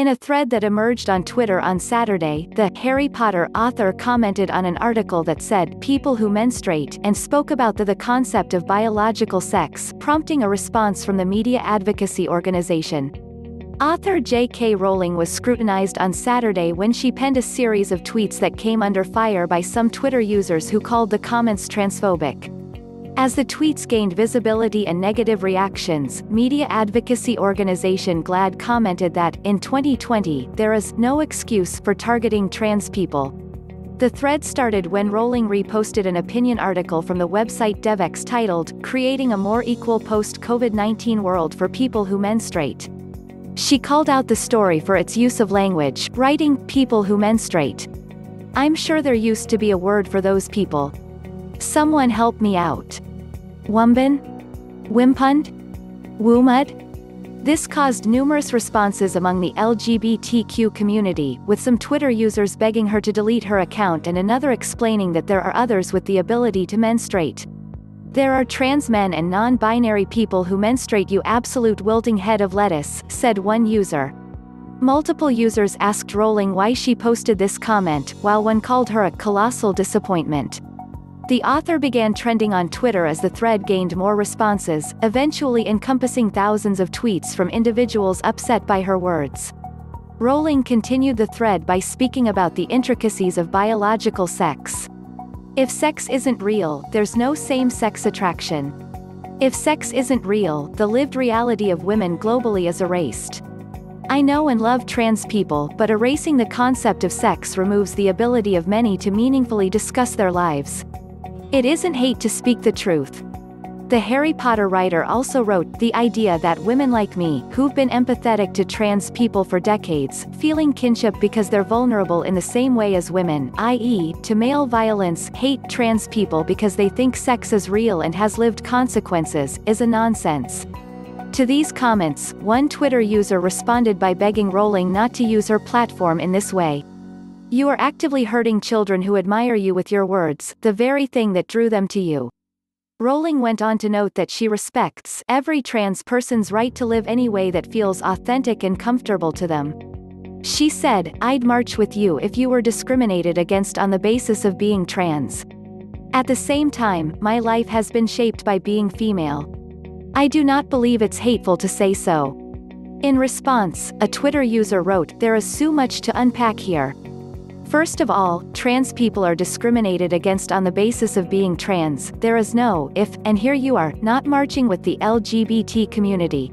In a thread that emerged on Twitter on Saturday, the Harry Potter author commented on an article that said people who menstruate and spoke about the, the concept of biological sex, prompting a response from the media advocacy organization. Author J.K. Rowling was scrutinized on Saturday when she penned a series of tweets that came under fire by some Twitter users who called the comments transphobic. As the tweets gained visibility and negative reactions, media advocacy organization GLAAD commented that, in 2020, there is no excuse for targeting trans people. The thread started when Rowling reposted an opinion article from the website Devex titled, Creating a More Equal Post-COVID-19 World for People Who Menstruate. She called out the story for its use of language, writing, people who menstruate. I'm sure there used to be a word for those people. Someone help me out. Wumben? Wimpund? Woomud? This caused numerous responses among the LGBTQ community, with some Twitter users begging her to delete her account and another explaining that there are others with the ability to menstruate. There are trans men and non-binary people who menstruate you absolute wilting head of lettuce, said one user. Multiple users asked Rowling why she posted this comment, while one called her a colossal disappointment. The author began trending on Twitter as the thread gained more responses, eventually encompassing thousands of tweets from individuals upset by her words. Rowling continued the thread by speaking about the intricacies of biological sex. If sex isn't real, there's no same-sex attraction. If sex isn't real, the lived reality of women globally is erased. I know and love trans people, but erasing the concept of sex removes the ability of many to meaningfully discuss their lives. It isn't hate to speak the truth. The Harry Potter writer also wrote, the idea that women like me, who've been empathetic to trans people for decades, feeling kinship because they're vulnerable in the same way as women, i.e., to male violence, hate trans people because they think sex is real and has lived consequences, is a nonsense. To these comments, one Twitter user responded by begging Rowling not to use her platform in this way. You are actively hurting children who admire you with your words, the very thing that drew them to you. Rowling went on to note that she respects every trans person's right to live any way that feels authentic and comfortable to them. She said, I'd march with you if you were discriminated against on the basis of being trans. At the same time, my life has been shaped by being female. I do not believe it's hateful to say so. In response, a Twitter user wrote, There is so much to unpack here. First of all, trans people are discriminated against on the basis of being trans, there is no if, and here you are, not marching with the LGBT community.